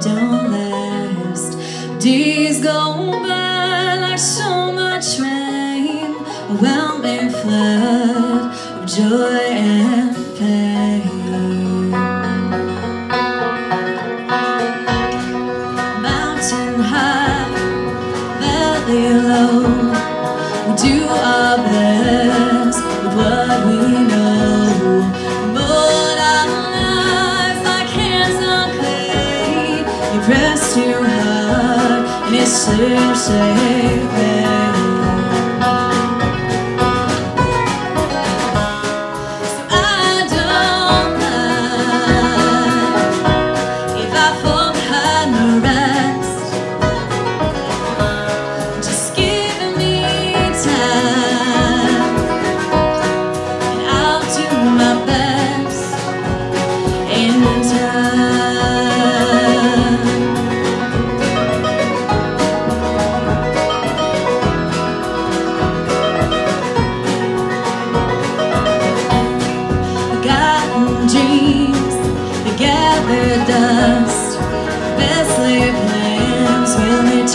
don't last. Days go by like so much rain, a whelming flood of joy too hard and it slips away.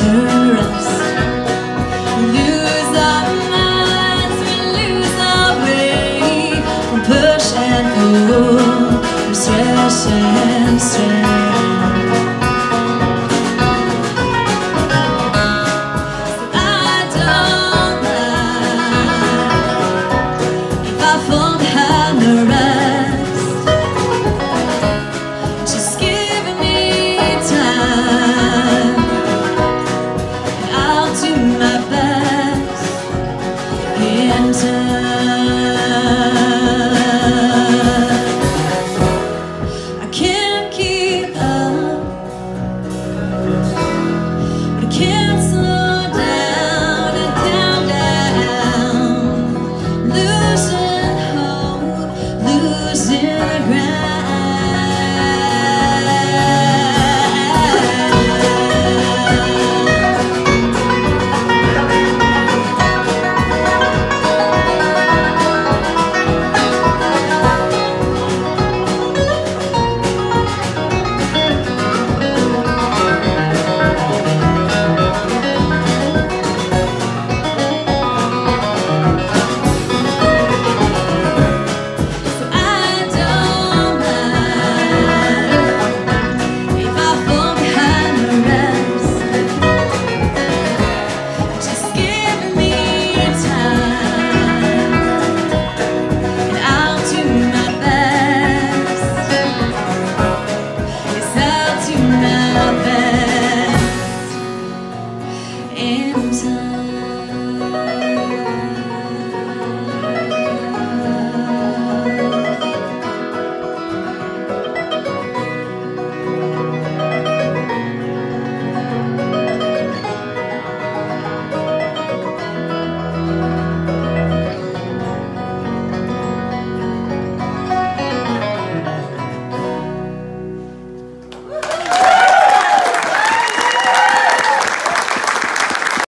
turn losing crimson